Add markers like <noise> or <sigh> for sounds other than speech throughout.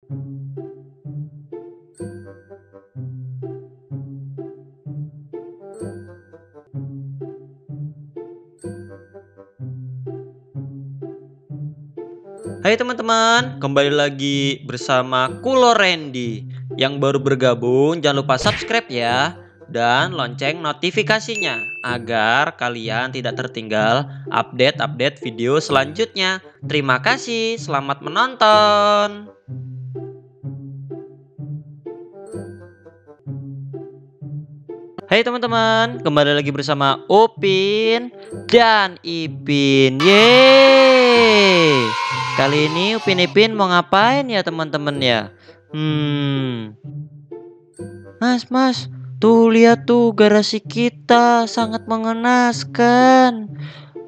Hai teman-teman, kembali lagi bersama Kulo Randy. Yang baru bergabung jangan lupa subscribe ya. Dan lonceng notifikasinya Agar kalian tidak tertinggal update-update video selanjutnya. Terima kasih, selamat menonton Hai teman-teman, kembali lagi bersama Upin dan Ipin. Yeay. Kali ini Upin Ipin mau ngapain ya teman-teman ya? Hmm. Mas, mas, tuh lihat tuh garasi kita sangat mengenaskan.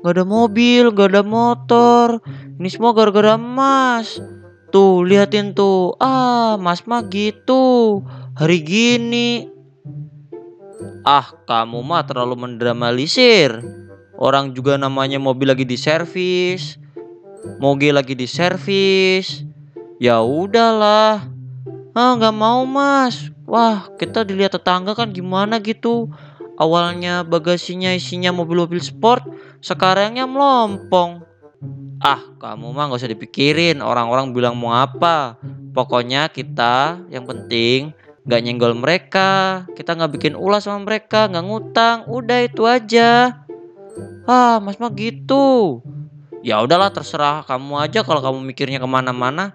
Gak ada mobil, gak ada motor. Ini semua gara-gara mas. Tuh liatin tuh. Ah mas mah gitu. Hari gini Ah, kamu mah terlalu mendramalisir. Orang juga namanya mobil lagi di servis. Moge lagi di servis. Ya udahlah. Ah, nggak mau, Mas. Wah, kita dilihat tetangga kan gimana gitu. Awalnya bagasinya isinya mobil-mobil sport, sekarangnya melompong. Ah, kamu mah nggak usah dipikirin orang-orang bilang mau apa. Pokoknya kita yang penting nggak nyenggol mereka kita nggak bikin ulah sama mereka nggak ngutang. Udah itu aja. Ah mas mah gitu. Ya udahlah terserah kamu aja kalau kamu mikirnya ke mana-mana.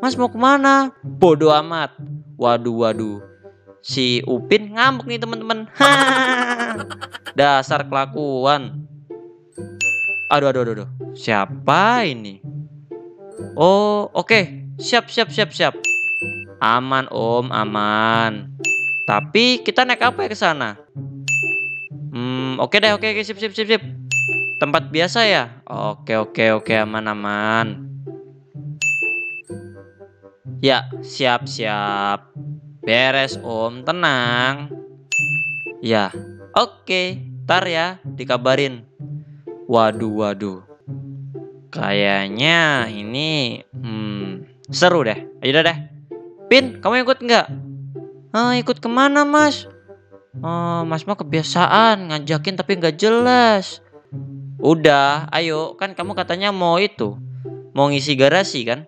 Mas mau ke mana? Bodoh amat. Waduh waduh. Si Upin ngamuk nih teman-teman. <laughs> Dasar kelakuan. Aduh aduh aduh, aduh. siapa ini? Oh oke. Okay. siap siap siap siap Aman om, aman. Tapi kita naik apa ya ke sana? Hmm, oke okay deh, oke, okay, sip, sip, sip, sip. Tempat biasa ya? Oke, oke, oke, aman, aman. Ya, siap, siap. Beres om, tenang. Ya, oke, okay. tar ya, dikabarin. Waduh, waduh. Kayaknya ini, hmm, seru deh. Ayo deh. Pin, kamu ikut nggak? Ah, ikut ke mana, Mas? Oh, Mas mah kebiasaan ngajakin tapi nggak jelas. Udah, ayo, kan kamu katanya mau itu, mau ngisi garasi kan?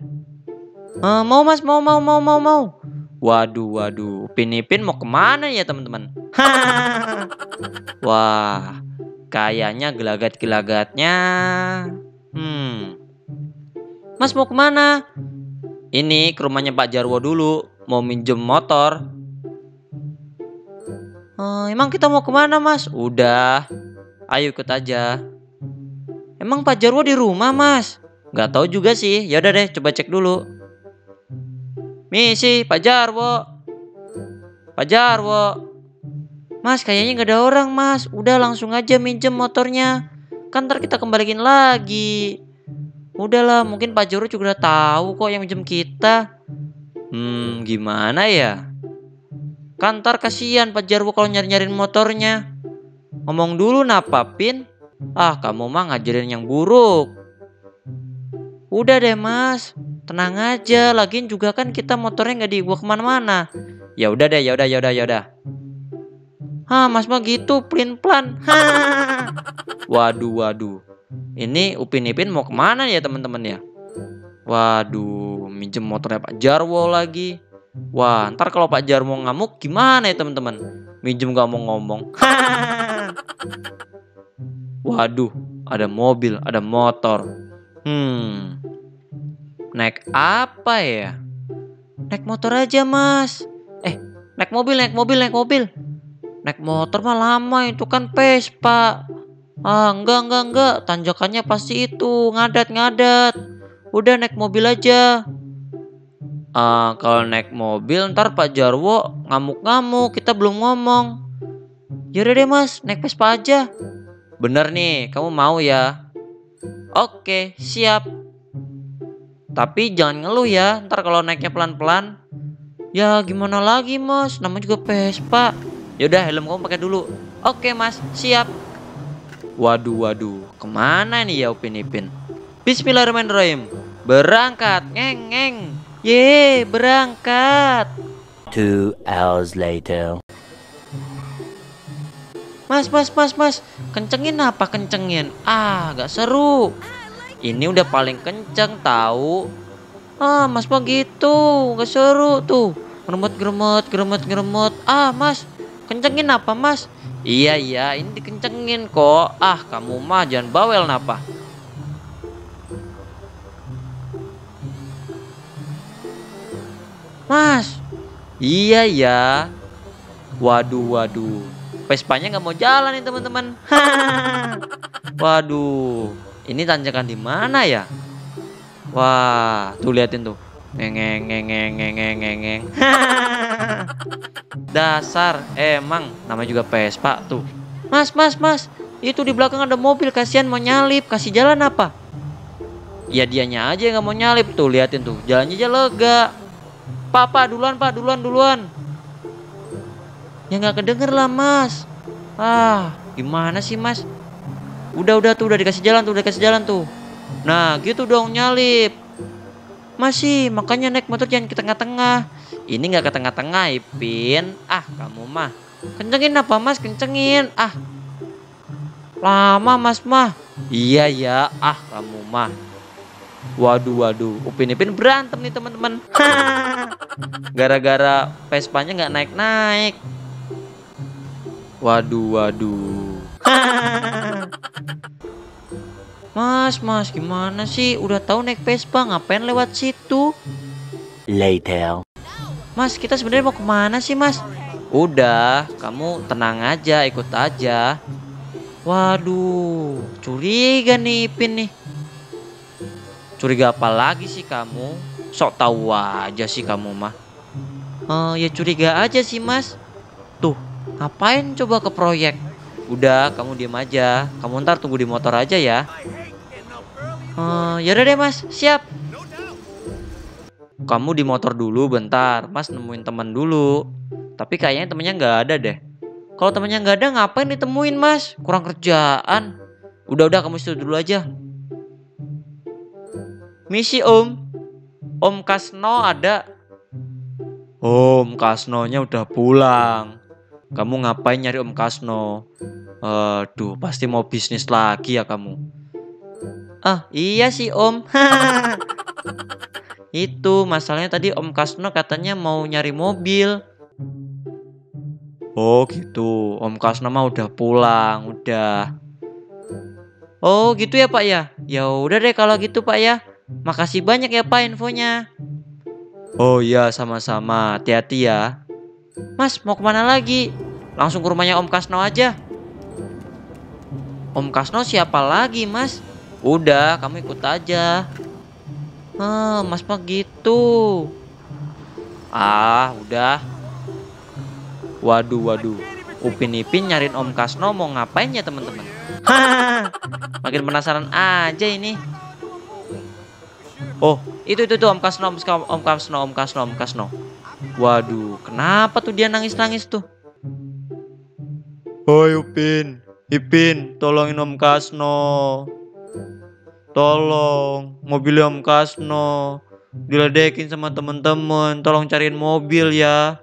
Ah, mau Mas, mau, mau, mau, mau, mau. Waduh, waduh, Pin Ipin mau ke mana ya teman-teman? <laughs> Wah, kayaknya gelagat-gelagatnya. Hmm, Mas mau ke mana? Ini ke rumahnya Pak Jarwo dulu, mau minjem motor. Uh, emang kita mau ke mana mas? Udah, ayo ikut aja. Emang Pak Jarwo di rumah mas? Gak tahu juga sih. Ya udah deh, coba cek dulu. Misi Pak Jarwo. Pak Jarwo. Mas kayaknya gak ada orang mas. Udah langsung aja minjem motornya. Kan ntar kita kembaliin lagi. Udahlah, mungkin Pak Juru juga udah tahu kok yang minjem kita. Hmm, gimana ya? Kantor kasihan Pak Jarwo kalau nyari-nyariin motornya. Ngomong dulu napa, Pin? Ah, kamu mah ngajarin yang buruk. Udah deh, Mas. Tenang aja, lagian juga kan kita motornya nggak dibawa ke mana-mana. Ya udah deh, ya udah, ya udah, ya udah. Hah, Mas mah gitu, plin plan. <laughs> Waduh, waduh. Ini Upin Ipin mau ke mana ya teman-teman ya? Waduh, minjem motornya Pak Jarwo lagi. Wah, ntar kalau Pak Jarwo ngamuk gimana ya teman-teman? Minjem gak mau ngomong. <laughs> Waduh, ada mobil, ada motor. Hmm, naik apa ya? Naik motor aja mas. Eh, naik mobil, naik mobil, naik mobil. Naik motor mah lama itu kan pes pak. Ah, enggak, enggak, enggak. Tanjakannya pasti itu. Ngadat-ngadat. Udah naik mobil aja. Ah, kalau naik mobil ntar Pak Jarwo ngamuk-ngamuk. Kita belum ngomong. Yaudah deh mas, naik Vespa aja. Bener nih, kamu mau ya? Oke, siap. Tapi jangan ngeluh ya, ntar kalau naiknya pelan-pelan. Ya gimana lagi mas, namanya juga Vespa. Yaudah helm kamu pakai dulu. Oke mas, siap. Waduh, waduh, ke mana nih ya Upin Ipin? Bismillahirrahmanirrahim. Berangkat, ngeng, ngeng. Ye, berangkat. Two hours later. Mas, mas, mas, mas, kencengin apa kencengin? Ah, gak seru. Ini udah paling kenceng tahu. Ah, mas mah gitu, gak seru tuh. Geremut, geremut, geremut, geremut. Ah, mas, kencengin apa mas? Iya, iya, ini dikencengin kok. Ah, kamu mah jangan bawel napa. Mas, iya ya. Waduh, waduh. Vespanya nggak mau jalan nih teman-teman. <laughs> waduh, ini tanjakan di mana ya? Wah, tuh liatin tuh. Ngeng. <laughs> Dasar, emang namanya juga Vespa tuh. Mas, mas, mas. Itu di belakang ada mobil, kasihan mau nyalip, kasih jalan apa? Ya dianya aja nggak mau nyalip tuh, liatin tuh. Jalannya aja lega. Papa duluan pak duluan duluan. Ya nggak kedenger lah mas. Ah gimana sih mas? Udah udah tuh udah dikasih jalan tuh udah dikasih jalan tuh. Nah gitu dong nyalip. Masih makanya naik motor jangan ke tengah-tengah. Ini nggak ke tengah-tengah Ipin. Ah kamu mah. Kencengin apa mas kencengin. Ah lama mas mah. Iya ya ah kamu mah. Waduh, waduh, Upin Ipin berantem nih teman-teman. <laughs> Gara-gara Vespanya nggak naik-naik. Waduh, waduh. <laughs> mas, mas, gimana sih? Udah tahu naik Vespa, ngapain lewat situ? Later. Mas, kita sebenarnya mau ke mana sih, mas? Udah, kamu tenang aja, ikut aja. Waduh, curiga nih Ipin nih. Curiga apa lagi sih kamu? Sok tahu aja sih kamu mah. Uh, ya curiga aja sih mas. Tuh, ngapain coba ke proyek? Udah, kamu diem aja. Kamu ntar tunggu di motor aja ya. Uh, ya udah deh mas, siap. Kamu di motor dulu bentar, mas nemuin teman dulu. Tapi kayaknya temennya nggak ada deh. Kalau temennya nggak ada, ngapain ditemuin mas? Kurang kerjaan. Udah udah kamu situ dulu aja. Misi Om. Om Kasno ada. Om Kasnonya udah pulang. Kamu ngapain nyari Om Kasno? Aduh, pasti mau bisnis lagi ya kamu. Ah, iya sih Om. <laughs> Itu masalahnya tadi Om Kasno katanya mau nyari mobil. Oh gitu, Om Kasno mah udah pulang, udah. Oh gitu ya Pak ya. Ya udah deh kalau gitu Pak ya. Makasih banyak ya Pak infonya. Oh iya sama-sama, hati-hati ya. Mas mau ke mana lagi? Langsung ke rumahnya Om Kasno aja. Om Kasno siapa lagi mas? Udah kamu ikut aja. Ah, mas mah gitu. Ah udah. Waduh waduh. Upin Ipin nyariin Om Kasno mau ngapain ya teman-teman? <laughs> Makin penasaran aja ini. Oh, itu itu tuh Om Kasno, Om Kasno, Om Kasno, Om Kasno, Om Kasno. Waduh, kenapa tuh dia nangis-nangis tuh? Hoi Upin, Ipin, tolongin Om Kasno. Tolong, mobil Om Kasno diledekin sama temen-temen. Tolong cariin mobil ya.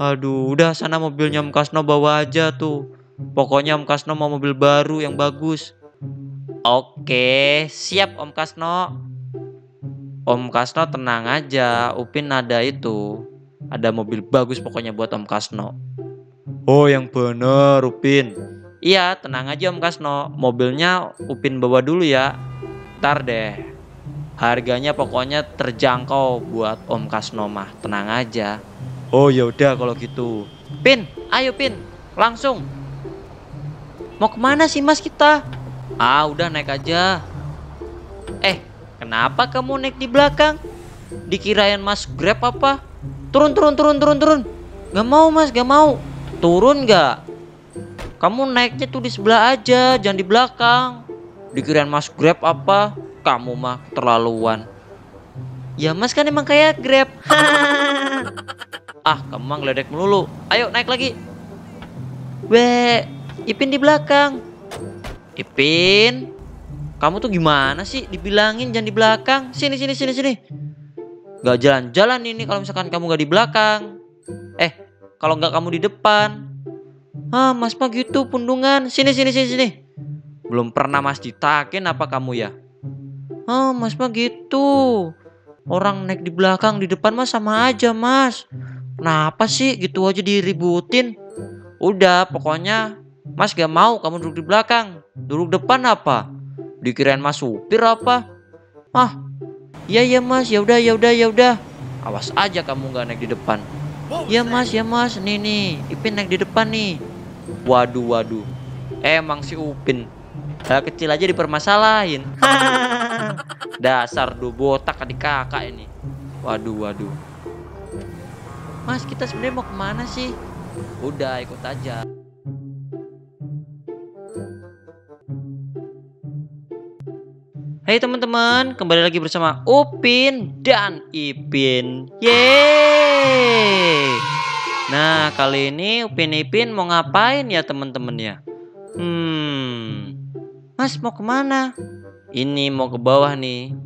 Aduh, udah sana mobilnya Om Kasno bawa aja tuh. Pokoknya Om Kasno mau mobil baru yang bagus. Oke, siap Om Kasno. Om Kasno tenang aja, Upin ada itu. Ada mobil bagus pokoknya buat Om Kasno. Oh yang bener Upin. Iya tenang aja Om Kasno, mobilnya Upin bawa dulu ya. Ntar deh. Harganya pokoknya terjangkau buat Om Kasno mah, tenang aja. Oh ya udah kalau gitu. Pin, ayo Pin, langsung. Mau ke mana sih Mas kita? Ah udah naik aja. Eh Kenapa kamu naik di belakang? Dikirain mas grab apa? Turun, turun, turun, turun, turun. Gak mau mas, gak mau. Turun gak? Kamu naiknya tuh di sebelah aja, jangan di belakang. Dikirain mas grab apa? Kamu mah terlaluan. Ya mas kan emang kayak grab. ah, kamu mah ngeledek melulu. Ayo naik lagi. Weh, Ipin di belakang. Ipin, kamu tuh gimana sih? Dibilangin jangan di belakang. Sini sini sini sini. Gak jalan-jalan ini kalau misalkan kamu gak di belakang. Eh, kalau nggak kamu di depan. Ah, mas mah gitu pundungan. Sini, sini, sini, sini. Belum pernah mas ditakin apa kamu ya? Ah, mas mah gitu. Orang naik di belakang, di depan mah sama aja mas. Kenapa sih gitu aja diributin? Udah, pokoknya mas gak mau kamu duduk di belakang. Duduk depan apa? Dikirain mas supir apa? Ah, iya iya mas, ya udah ya udah ya udah. Awas aja kamu nggak naik di depan. Ya mas, ya mas, nih nih, Ipin naik di depan nih. Waduh, waduh, emang si Upin hal kecil aja dipermasalahin. <laughs> Dasar do botak adik kakak ini. Waduh, waduh. Mas, kita sebenarnya mau ke mana sih? Udah ikut aja. Hai teman-teman, kembali lagi bersama Upin dan Ipin. Yeay! Nah, kali ini Upin Ipin mau ngapain ya teman-teman ya? Hmm, Mas mau ke mana? Ini mau ke bawah nih.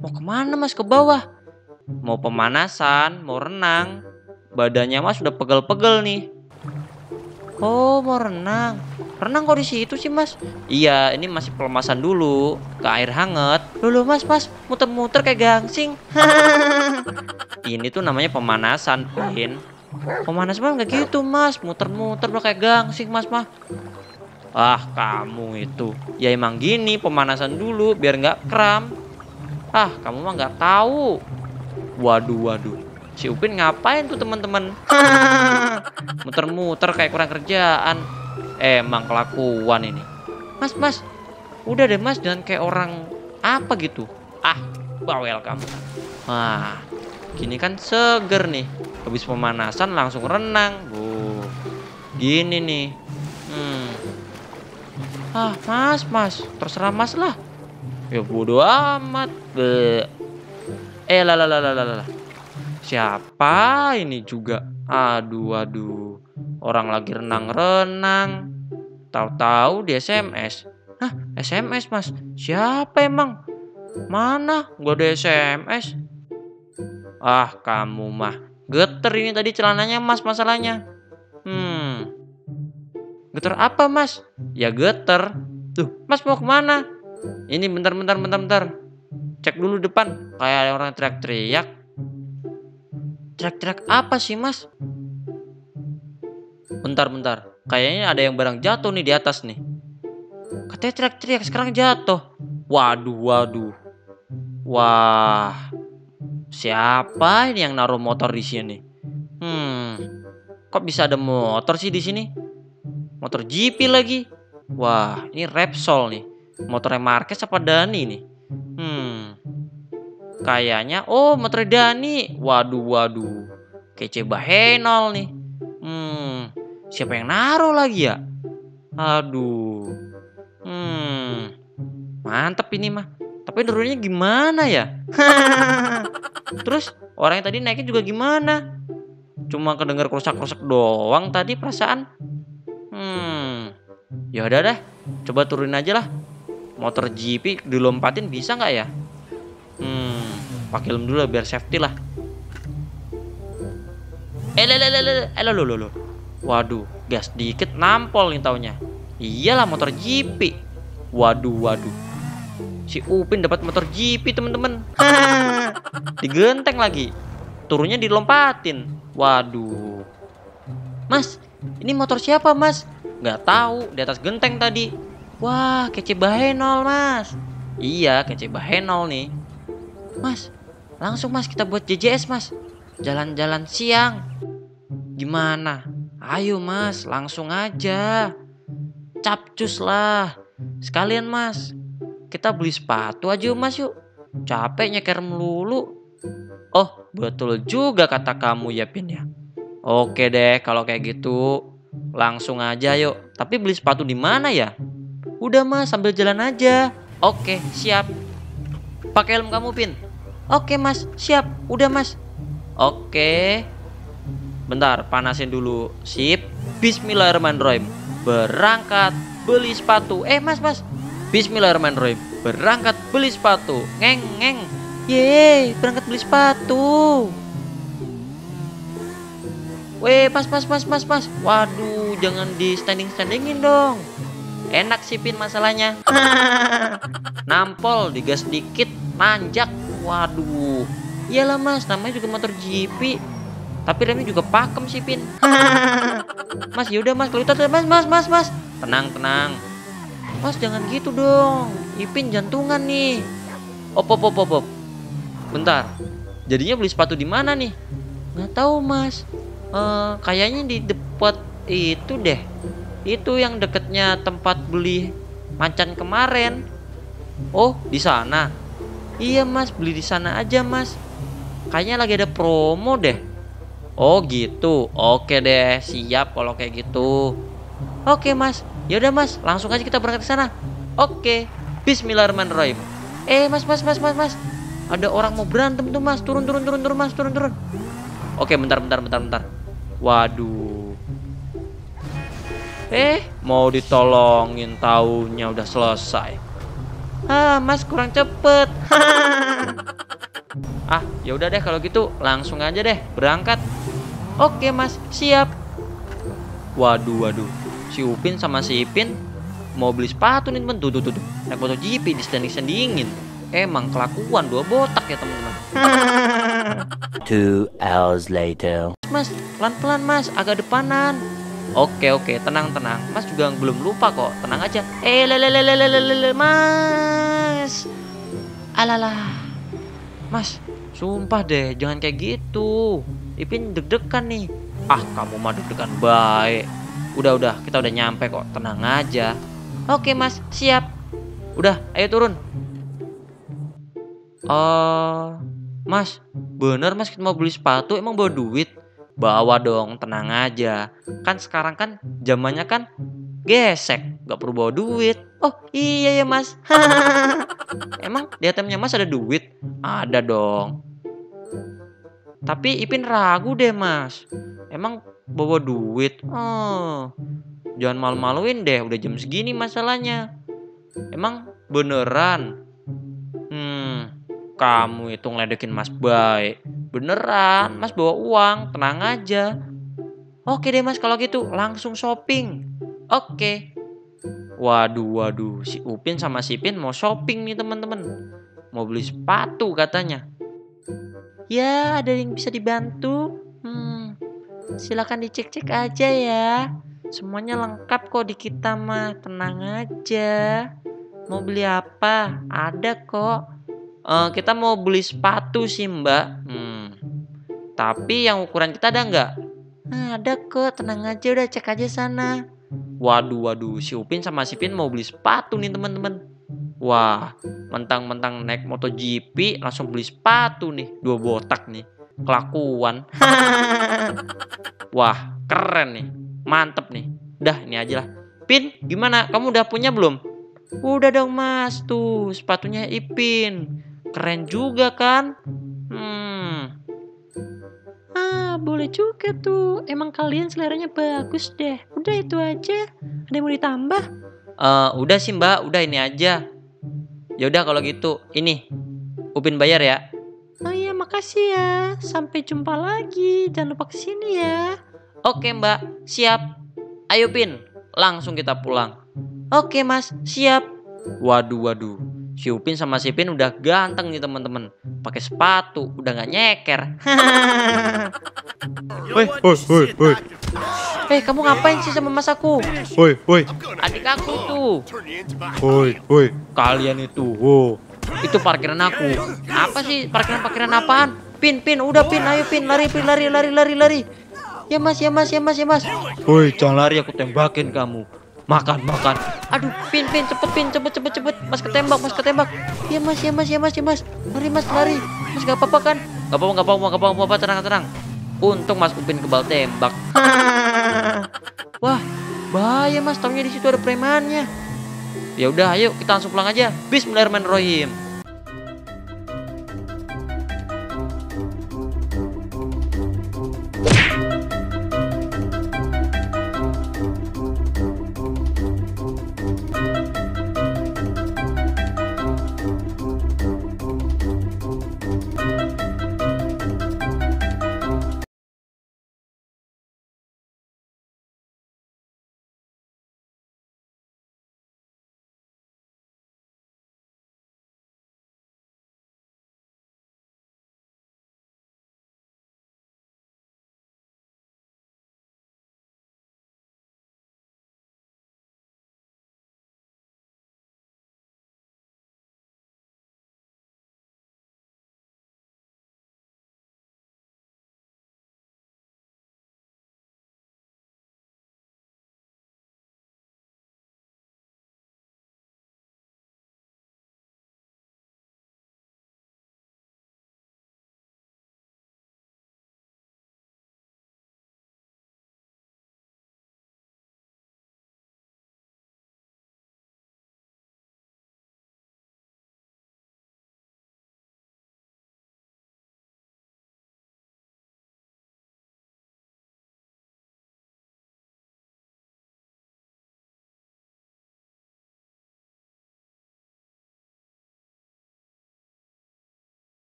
Mau ke mana mas ke bawah? Mau pemanasan, mau renang. Badannya mas udah pegel-pegel nih. Oh mau renang. Renang kok di situ sih mas? Iya, ini masih pelemasan dulu ke air hangat. Dulu mas, mas muter-muter kayak gangsing. <laughs> ini tuh namanya pemanasan, Pin. Pemanasan nggak gitu mas, muter-muter kayak gangsing mas mah. Ah kamu itu, ya emang gini pemanasan dulu biar nggak kram. Ah kamu mah nggak tahu. Waduh waduh, si Upin ngapain tuh teman-teman? <laughs> Muter-muter kayak kurang kerjaan. Emang kelakuan ini. Mas, mas. Udah deh mas, jangan kayak orang apa gitu. Ah, bawel kamu. Wah, gini kan seger nih. Habis pemanasan langsung renang. Bu, gini nih. Ah, mas, mas. Terserah mas lah. Ya bodo amat. Eh, lah, lah, lah, lah, lah. Siapa ini juga? Aduh, aduh. Orang lagi renang-renang. Tahu-tahu di SMS. Hah, SMS mas? Siapa emang? Mana? Gak ada SMS. Ah, kamu mah. Geter ini tadi celananya mas masalahnya. Geter apa mas? Ya geter. Tuh, mas mau ke mana? Ini bentar, bentar, bentar, bentar. Cek dulu depan. Kayak ada orang teriak-teriak. Teriak-teriak apa sih mas? Bentar, bentar. Kayaknya ada yang barang jatuh nih di atas nih. Katanya teriak-teriak sekarang jatuh. Waduh, waduh. Wah. Siapa ini yang naruh motor di sini? Hmm. Kok bisa ada motor sih di sini? Motor GP lagi. Wah, ini Repsol nih. Motornya Marquez apa Dani nih? Hmm. Kayaknya oh motor Dani. Waduh, waduh. Kece Bahenol nih. Hmm. Siapa yang naruh lagi ya? Aduh. Hmm. Mantep ini mah. Tapi nuruninnya gimana ya? <laughs> Terus orang yang tadi naiknya juga gimana? Cuma kedengar kerusak-kerusak doang tadi perasaan. Hmm. Ya udah deh, coba turunin aja lah. Motor GP dilompatin bisa nggak ya? Hmm, pakai lem dulu lah biar safety lah. Eh, le, le, le, le, eh, lo, lo, lo, lo. Waduh, gas dikit nampol nih taunya. Iyalah motor GP. Waduh, waduh. Si Upin dapat motor GP, teman-teman. <laughs> Digenteng lagi. Turunnya dilompatin. Waduh. Mas, ini motor siapa, Mas? Nggak tahu, di atas genteng tadi. Wah, kece bahenol, Mas. Iya, kece bahenol nih. Mas, langsung Mas kita buat JJS, Mas. Jalan-jalan siang. Gimana? Ayo Mas, langsung aja. Capcus lah. Sekalian Mas, kita beli sepatu aja Mas yuk. Capek nyeker melulu. Oh, betul juga kata kamu ya Pin ya. Oke deh, kalau kayak gitu langsung aja yuk. Tapi beli sepatu di mana ya? Udah Mas, sambil jalan aja. Oke, siap. Pakai helm kamu Pin. Oke Mas, siap. Udah Mas. Oke. Bentar, panasin dulu. Sip. Bismillahirrahmanirrahim. Berangkat beli sepatu. Eh, Mas, Mas. Bismillahirrahmanirrahim. Berangkat beli sepatu. Ngeng, ngeng. Yeay, berangkat beli sepatu. Weh, pas, pas, pas, pas, pas. Waduh, jangan di standing standingin dong. Enak sih pin masalahnya. <laughs> Nampol, digas dikit, nanjak. Waduh. Iyalah mas, namanya juga motor GP. Tapi remnya juga pakem sih pin. <laughs> mas, yaudah mas, kalau itu mas, mas, mas, mas. Tenang, tenang. Mas jangan gitu dong. Ipin jantungan nih. Op, op, op, op, op. Bentar. Jadinya beli sepatu di mana nih? Nggak tahu mas. Eh, kayaknya di dekat itu deh. Itu yang deketnya tempat beli macan kemarin. Oh, di sana. Iya, Mas, beli di sana aja, Mas. Kayaknya lagi ada promo deh. Oh, gitu. Oke deh, siap kalau kayak gitu. Oke, Mas. Yaudah, Mas, langsung aja kita berangkat ke sana. Oke. Bismillahirrahmanirrahim. Eh, Mas, Mas, Mas, Mas, Mas. Ada orang mau berantem tuh, Mas. Turun, turun, turun, turun, Mas. Turun, turun. Oke, bentar, bentar, bentar, bentar. Waduh. Eh, mau ditolongin taunya udah selesai. Ah, Mas kurang cepet. <laughs> ah, ya udah deh kalau gitu langsung aja deh berangkat. Oke, Mas, siap. Waduh, waduh. Si Upin sama si Ipin mau beli sepatu nih temen tuh tuh tuh, tuh. naik di standing standingin emang kelakuan dua botak ya teman-teman <laughs> Two hours later. Mas, pelan-pelan mas, agak depanan. Oke oke, tenang tenang. Mas juga belum lupa kok, tenang aja. Eh lele lele lele lele mas. Alalah. Mas, sumpah deh, jangan kayak gitu. Ipin deg-degan nih. Ah, kamu mah deg-degan baik. Udah udah, kita udah nyampe kok, tenang aja. Oke mas, siap. Udah, ayo turun. Oh, Mas, bener Mas kita mau beli sepatu emang bawa duit? Bawa dong, tenang aja. Kan sekarang kan zamannya kan gesek, nggak perlu bawa duit. Oh iya ya Mas. <laughs> emang di ATM-nya Mas ada duit? Ada dong. Tapi Ipin ragu deh Mas. Emang bawa duit? Oh, jangan malu-maluin deh. Udah jam segini masalahnya. Emang beneran? Hmm, kamu itu ngeledekin mas baik Beneran mas bawa uang Tenang aja. Oke deh mas kalau gitu langsung shopping. Oke. Waduh waduh Si Upin sama si Pin mau shopping nih teman-teman. Mau beli sepatu katanya. Ya ada yang bisa dibantu. Hmm Silakan dicek-cek aja ya. Semuanya lengkap kok di kita mah Tenang aja. Mau beli apa? Ada kok. Uh, kita mau beli sepatu sih mbak. Hmm. Tapi yang ukuran kita ada nggak? Nah, ada kok, tenang aja udah cek aja sana. Waduh, waduh, si Upin sama si Pin mau beli sepatu nih teman-teman. Wah, mentang-mentang naik MotoGP langsung beli sepatu nih, dua botak nih. Kelakuan. <laughs> Wah, keren nih. Mantep nih. Dah, ini aja lah. Pin, gimana? Kamu udah punya belum? Udah dong mas, tuh sepatunya Ipin. Keren juga kan? Hmm. Ah, boleh juga tuh. Emang kalian seleranya bagus deh. Udah itu aja. Ada yang mau ditambah? Uh, udah sih mbak, udah ini aja. Ya udah kalau gitu, ini Upin bayar ya. Oh iya, makasih ya. Sampai jumpa lagi. Jangan lupa ke sini ya. Oke mbak, siap. Ayo Pin, langsung kita pulang. Oke mas, siap. Waduh, waduh. Si Upin sama si Pin udah ganteng nih teman-teman. Pakai sepatu, udah nggak nyeker. <laughs> Woi, woi, woi, woi. Eh, kamu ngapain sih sama mas aku? Woi, woi. Adik aku tuh. Woi, woi. Kalian itu, wow. Itu parkiran aku. Apa sih parkiran-parkiran apaan? Pin, pin, udah pin, ayo pin, lari, pin, lari, lari, lari, lari. Ya mas, ya mas, ya mas, ya mas. Woi, Jangan lari, aku tembakin kamu. Makan, makan. Aduh, pin, pin, cepet, pin, cepet, cepet, cepet. Mas ketembak, mas ketembak. Ya mas, ya mas, ya mas, ya mas. Lari mas, lari. Mas gak apa-apa kan? Gak apa-apa, gak apa-apa, gak apa-apa, apa, tenang, tenang. Untung mas Upin kebal tembak. <laughs> Wah, bahaya mas. Taunya di situ ada premannya. Ya udah, ayo kita langsung pulang aja. Bismillahirrahmanirrahim.